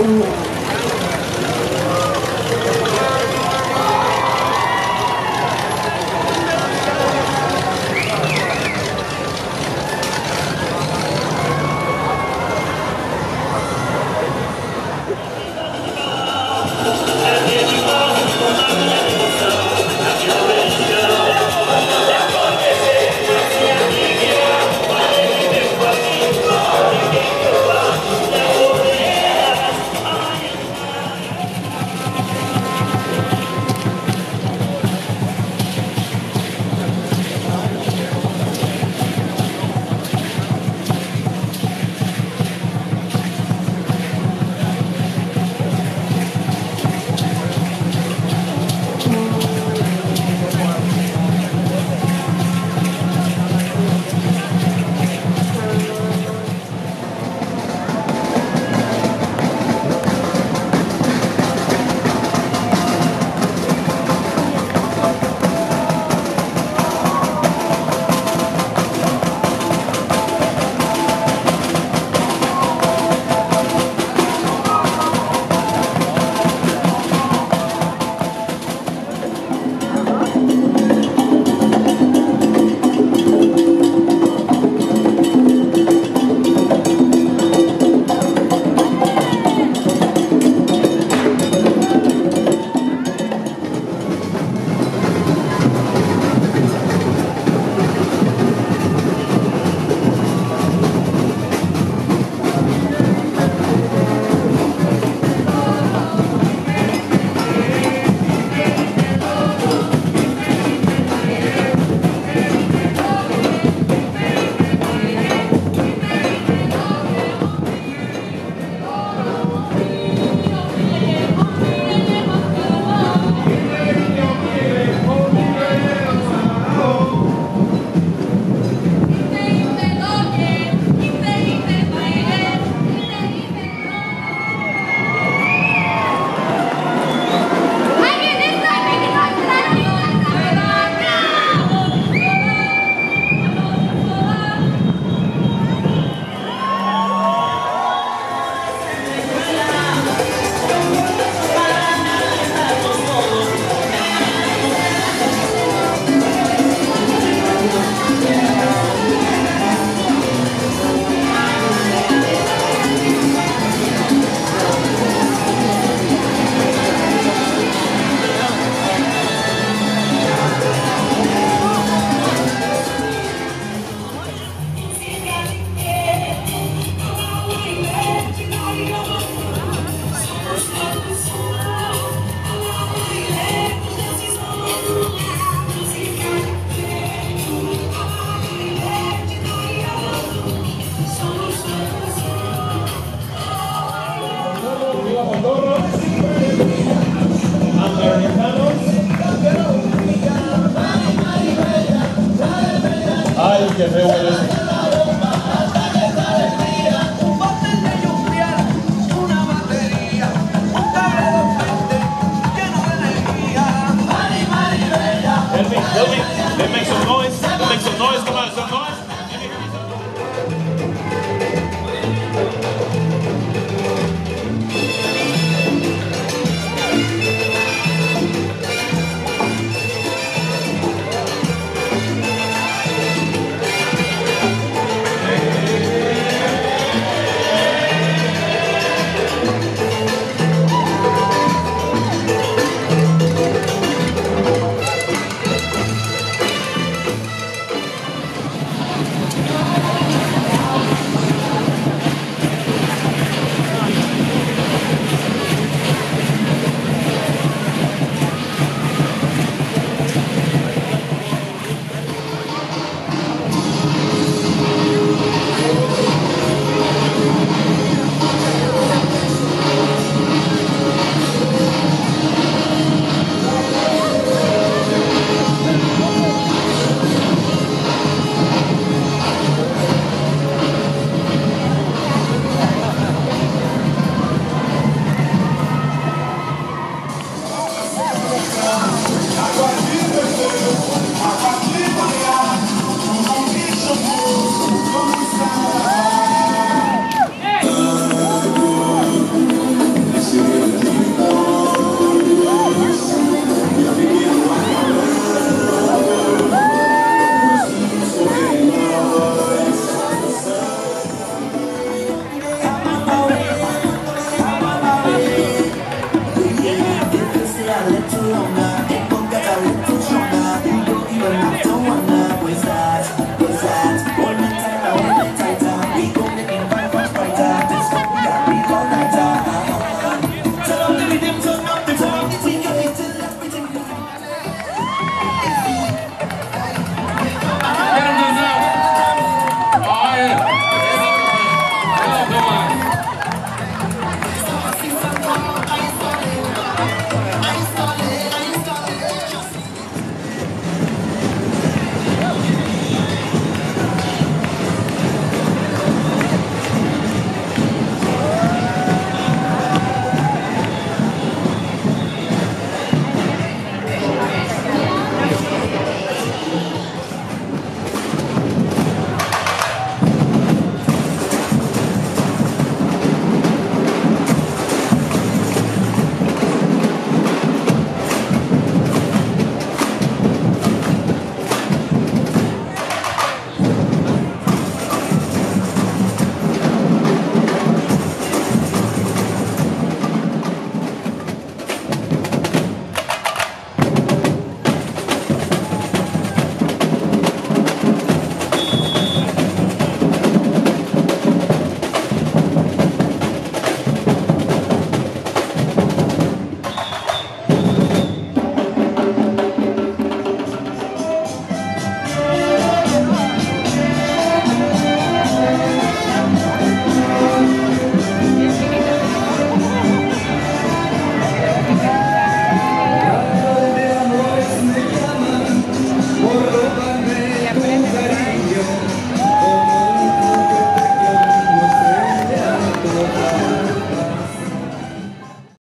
que feo huele eso. Help me,